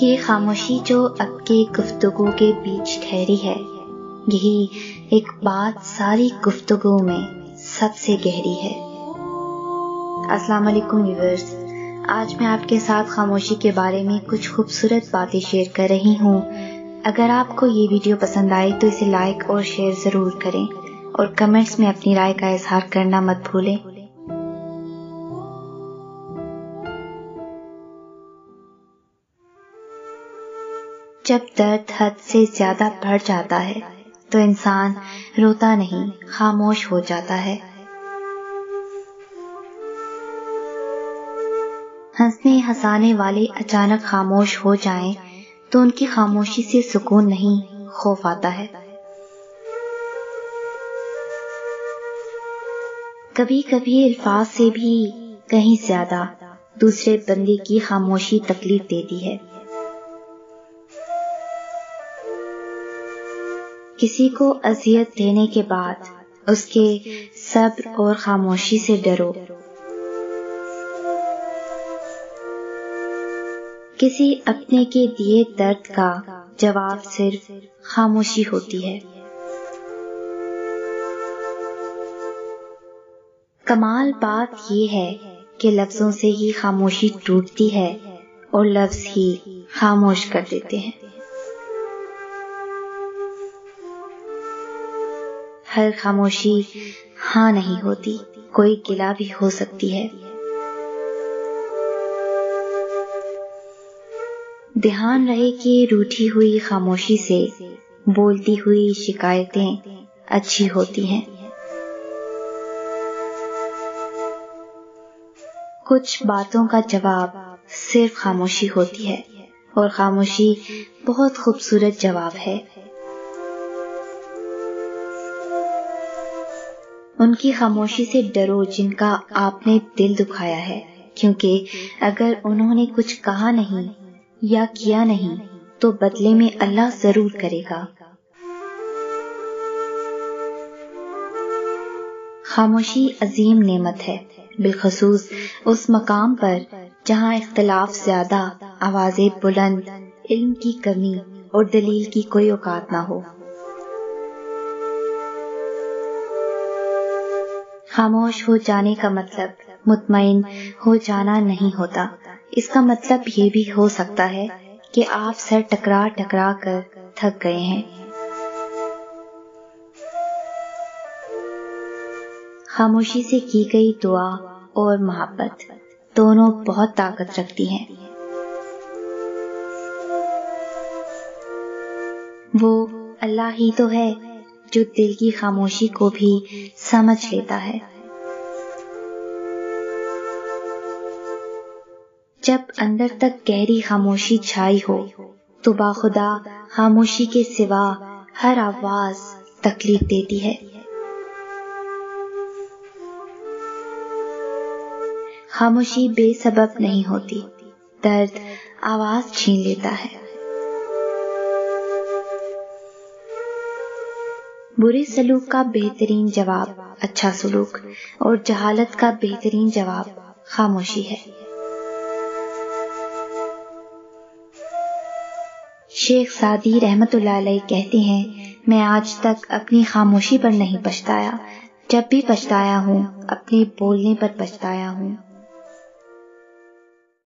یہ خاموشی جو اب کے گفتگو کے بیچ ٹھہری ہے۔ یہی ایک بات ساری گفتگو میں سب سے گہری ہے۔ السلام علیکم ویورز۔ آج میں آپ کے ساتھ خاموشی کے بارے میں کچھ خوبصورت باتیں شیئر کر رہی ہوں۔ اگر آپ کو یہ ویڈیو پسند آئے تو اسے لائک اور شیئر ضرور کریں اور کمنٹس میں اپنی رائے کا اظہار کرنا مت بھولیں۔ جب درد حد سے زیادہ بڑھ جاتا ہے تو انسان روتا نہیں، خاموش ہو جاتا ہے۔ ہنسنے ہنسانے والے اچانک خاموش ہو جائیں تو ان کی خاموشی سے سکون نہیں، خوف آتا ہے۔ کبھی کبھی الفاظ سے بھی کہیں زیادہ دوسرے بندے کی خاموشی تکلیف دیتی ہے۔ کسی کو اذیت دینے کے بعد اس کے صبر اور خاموشی سے ڈرو۔ کسی اپنے کے دیے درد کا جواب صرف خاموشی ہوتی ہے۔ کمال بات یہ ہے کہ لفظوں سے ہی خاموشی ٹوٹتی ہے اور لفظ ہی خاموش کر دیتے ہیں۔ ہر خاموشی ہاں نہیں ہوتی، کوئی گلا بھی ہو سکتی ہے۔ دھیان رہے کہ روٹھی ہوئی خاموشی سے بولتی ہوئی شکایتیں اچھی ہوتی ہیں۔ کچھ باتوں کا جواب صرف خاموشی ہوتی ہے اور خاموشی بہت خوبصورت جواب ہے۔ ان کی خاموشی سے ڈرو جن کا آپ نے دل دکھایا ہے، کیونکہ اگر انہوں نے کچھ کہا نہیں یا کیا نہیں، تو بدلے میں اللہ ضرور کرے گا۔ خاموشی عظیم نعمت ہے۔ بالخصوص اس مقام پر جہاں اختلاف زیادہ، آوازیں بلند، علم کی کمی اور دلیل کی کوئی اوقات نہ ہو۔ خاموش ہو جانے کا مطلب مطمئن ہو جانا نہیں ہوتا۔ اس کا مطلب یہ بھی ہو سکتا ہے کہ آپ سر ٹکرا ٹکرا کر تھک گئے ہیں۔ خاموشی سے کی گئی دعا اور محبت دونوں بہت طاقت رکھتی ہیں۔ وہ اللہ ہی تو ہے۔ جو دل کی خاموشی کو بھی سمجھ لیتا ہے۔ جب اندر تک گہری خاموشی چھائی ہو، تو باخدا خاموشی کے سوا ہر آواز تکلیف دیتی ہے۔ خاموشی بے سبب نہیں ہوتی، درد آواز چھین لیتا ہے۔ برے سلوک کا بہترین جواب اچھا سلوک اور جہالت کا بہترین جواب خاموشی ہے۔ شیخ سعدی رحمت اللہ علیہ کہتے ہیں، میں آج تک اپنی خاموشی پر نہیں پچھتایا۔ جب بھی پچھتایا ہوں، اپنے بولنے پر پچھتایا ہوں۔